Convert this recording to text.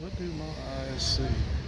What do my eyes see?